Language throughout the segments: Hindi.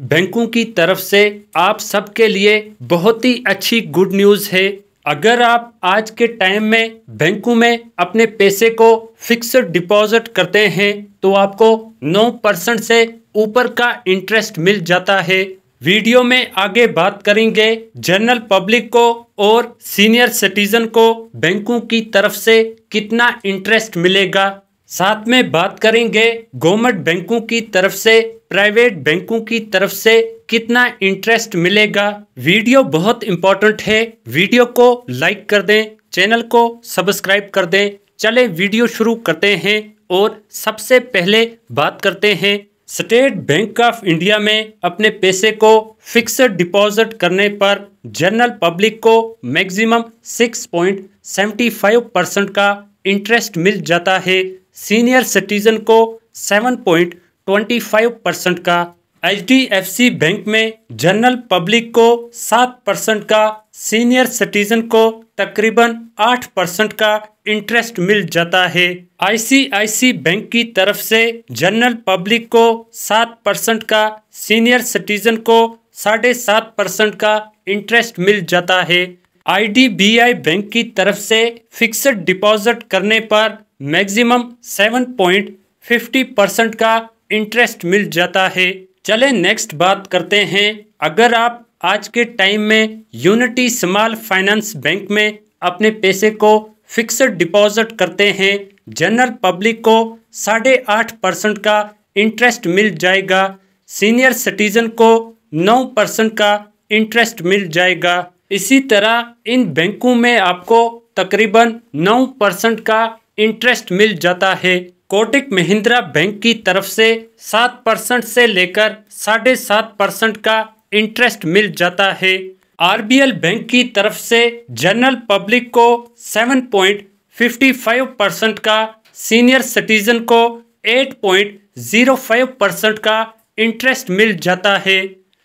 बैंकों की तरफ़ से आप सबके लिए बहुत ही अच्छी गुड न्यूज़ है। अगर आप आज के टाइम में बैंकों में अपने पैसे को फिक्स्ड डिपॉजिट करते हैं तो आपको 9 परसेंट से ऊपर का इंटरेस्ट मिल जाता है। वीडियो में आगे बात करेंगे। जनरल पब्लिक को और सीनियर सिटीजन को बैंकों की तरफ़ से कितना इंटरेस्ट मिलेगा। साथ में बात करेंगे गवर्नमेंट बैंकों की तरफ़ से, प्राइवेट बैंकों की तरफ़ से कितना इंटरेस्ट मिलेगा। वीडियो बहुत इंपॉर्टेंट है। वीडियो को लाइक कर दें, चैनल को सब्सक्राइब कर दें। चले वीडियो शुरू करते हैं और सबसे पहले बात करते हैं। स्टेट बैंक ऑफ़ इंडिया में अपने पैसे को फिक्स्ड डिपॉजिट करने पर जनरल पब्लिक को मैक्सिमम 6.75 परसेंट का इंटरेस्ट मिल जाता है। सीनियर सिटीजन को 7.25 परसेंट का H D F C bank में जनरल पब्लिक को 7 परसेंट का, सीनियर सिटीजन को तकरीबन 8 परसेंट का इंटरेस्ट मिल जाता है। आईसीआईसी बैंक की तरफ़ से जनरल पब्लिक को 7 परसेंट का, सीनियर सिटीजन को साढ़े सात परसेंट का इंटरेस्ट मिल जाता है। आईडीबीआई बैंक की तरफ़ से फिक्स्ड डिपॉजिट करने पर maximum seven point fifty percent का इंटरेस्ट मिल जाता है। चले, नेक्स्ट बात करते हैं। अगर आप आज के टाइम में यूनिटी स्मॉल फाइनेंस बैंक में अपने पैसे को फिक्स्ड डिपॉजिट करते हैं, जनरल पब्लिक को साढ़े आठ परसेंट का इंटरेस्ट मिल जाएगा। सीनियर सिटीजन को नौ परसेंट का इंटरेस्ट मिल जाएगा। इसी तरह इन बैंकों में आपको तकरीबन नौ परसेंट का इंटरेस्ट मिल जाता है। कोटिक महिंद्रा बैंक की तरफ़ से सात परसेंट से लेकर साढ़े सात परसेंट का इंटरेस्ट मिल जाता है। आरबीएल बैंक की तरफ़ से जनरल पब्लिक को seven point fifty five percent का, सीनियर सिटीजन को eight point zero five percent का इंटरेस्ट मिल जाता है।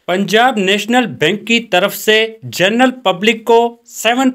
पंजाब नेशनल बैंक की तरफ़ से जनरल पब्लिक को seven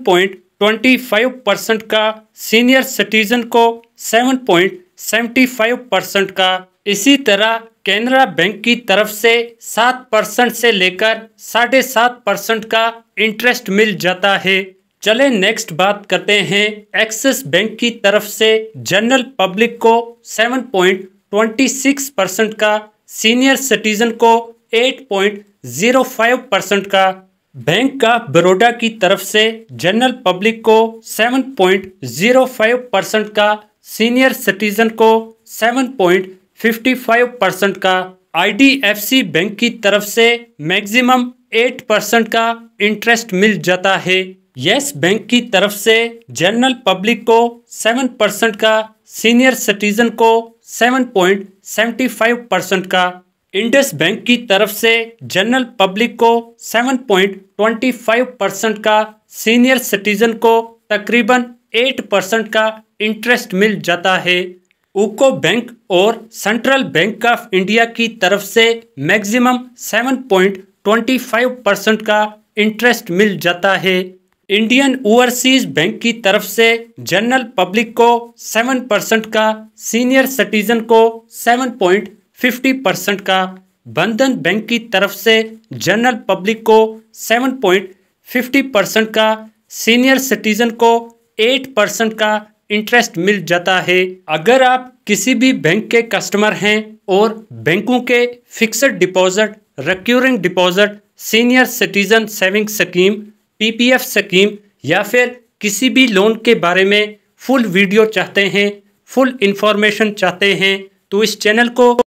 point twenty five percent का सीनियर सिटीजन को seven point seventy five percent का। इसी तरह कैनरा बैंक की तरफ़ से सात परसेंट से लेकर साढ़े सात परसेंट का इंटरेस्ट मिल जाता है। चले नेक्स्ट बात करते हैं। एक्सिस बैंक की तरफ़ से जनरल पब्लिक को seven point twenty six percent का, सीनियर सिटीजन को eight point zero five percent का। बैंक ऑफ़ बड़ौदा की तरफ़ से जनरल पब्लिक को 7.05 परसेंट का सीनियर सिटीजन को 7.55 परसेंट का आईडीएफसी बैंक की तरफ़ से मैक्सिमम 8 परसेंट का इंटरेस्ट मिल जाता है। यस बैंक की तरफ़ से जनरल पब्लिक को 7 परसेंट का सीनियर सिटीजन को 7.75 परसेंट का इंडस बैंक की तरफ़ से जनरल पब्लिक को 7.25 परसेंट का, सीनियर सिटीजन को तकरीबन 8 परसेंट का इंटरेस्ट मिल जाता है ऊको बैंक और सेंट्रल बैंक ऑफ़ इंडिया की तरफ़ से मैक्सिमम 7.25 परसेंट का इंटरेस्ट मिल जाता है इंडियन ओवरसीज बैंक की तरफ़ से जनरल पब्लिक को 7 परसेंट का, सीनियर सिटीजन को 7. फिफ्टी परसेंट का बंधन बैंक की तरफ़ से जनरल पब्लिक को सेवन पॉइंट फिफ्टी परसेंट का सीनियर सिटीजन को एट परसेंट का इंटरेस्ट मिल जाता है। अगर आप किसी भी बैंक के कस्टमर हैं और बैंकों के fixed deposit recurring deposit senior citizen saving scheme PPF scheme या फिर किसी भी लोन के बारे में फुल वीडियो चाहते हैं फुल इंफॉर्मेशन चाहते हैं तो इस चैनल को